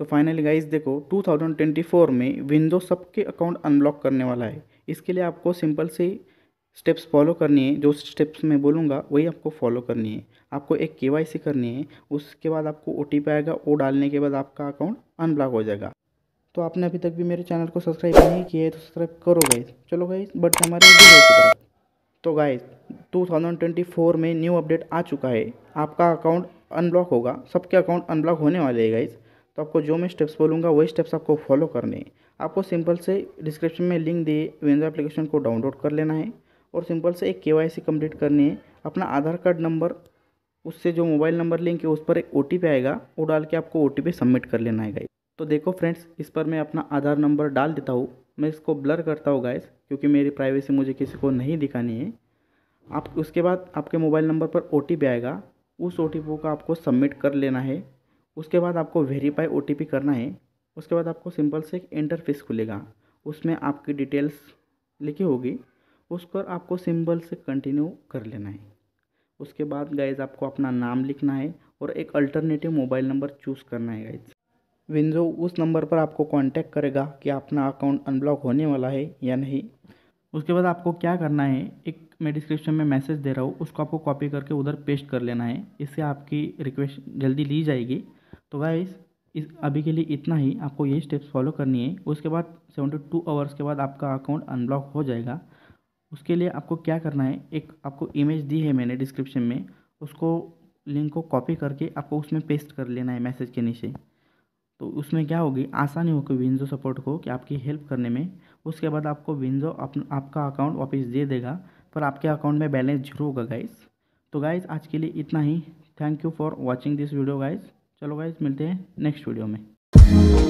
तो finally guys देखो 2024 में विंडो सबके अकाउंट अनब्लॉक करने वाला है। इसके लिए आपको सिंपल से स्टेप्स फॉलो करनी है। जो स्टेप्स मैं बोलूँगा, वही आपको फॉलो करनी है। आपको एक के करनी है, उसके बाद आपको ओटीपी आएगा वो डालने के बाद आपका अकाउंट अनब्लॉक हो जाएगा। तो आपने अभी तक भी मेरे चैनल को सब्सक्राइब नहीं किया है तो सब्सक्राइब करो गाइज़ चलो गाइज़ बट हमारे वीडियो की तरफ़। तो गाइज़ 2024 में न्यू अपडेट आ चुका है। आपका अकाउंट अनब्लॉक होगा, सबके अकाउंट अनब्लॉक होने वाले हैं गाइज़ तो आपको जो मैं स्टेप्स बोलूँगा, वही स्टेप्स आपको फॉलो करने हैं। आपको सिंपल से डिस्क्रिप्शन में लिंक दिए विंडो एप्लीकेशन को डाउनलोड कर लेना है और सिंपल से एक के कंप्लीट करनी है। अपना आधार कार्ड नंबर उससे जो मोबाइल नंबर लिंक है, उस पर एक ओ टी पी आएगा, वो डाल के आपको ओ टी पी सबमिट कर लेना है गाइज़ तो देखो फ्रेंड्स इस पर मैं अपना आधार नंबर डाल देता हूँ। मैं इसको ब्लर करता हूँ गाइस क्योंकि मेरी प्राइवेसी मुझे किसी को नहीं दिखानी है। आप, उसके बाद आपके मोबाइल नंबर पर ओ टी पी आएगा, उस ओ टी पी को आपको सबमिट कर लेना है। उसके बाद आपको वेरीफाई ओटीपी करना है। उसके बाद आपको सिंपल से एक इंटरफेस खुलेगा। उसमें आपकी डिटेल्स लिखी होगी। उस पर आपको सिंपल से कंटिन्यू कर लेना है। उसके बाद गाइज़ आपको अपना नाम लिखना है और एक अल्टरनेटिव मोबाइल नंबर चूज़ करना है गाइज़ विंडो उस नंबर पर आपको कांटेक्ट करेगा कि अपना अकाउंट अनब्लॉक होने वाला है या नहीं। उसके बाद आपको क्या करना है, एक मैं डिस्क्रिप्शन में मैसेज दे रहा हूँ, उसको आपको कॉपी करके उधर पेस्ट कर लेना है। इससे आपकी रिक्वेस्ट जल्दी ली जाएगी। तो गाइस इस अभी के लिए इतना ही। आपको ये स्टेप्स फॉलो करनी है। उसके बाद सेवेंटी टू आवर्स के बाद आपका अकाउंट अनब्लॉक हो जाएगा। उसके लिए आपको क्या करना है? एक आपको इमेज दी है मैंने डिस्क्रिप्शन में। उसको लिंक को कॉपी करके आपको उसमें पेस्ट कर लेना है मैसेज के नीचे। तो उसमें क्या होगी? आसानी होगी विंजो सपोर्ट को कि आपकी हेल्प करने में। उसके बाद आपको विंजो अप, आपका अकाउंट वापस दे देगा। पर आपके अकाउंट में बैलेंस ज़ीरो होगा गाइस तो गाइस आज के लिए इतना ही। Thank you for watching this video guys चलो गाइज़ मिलते हैं नेक्स्ट वीडियो में।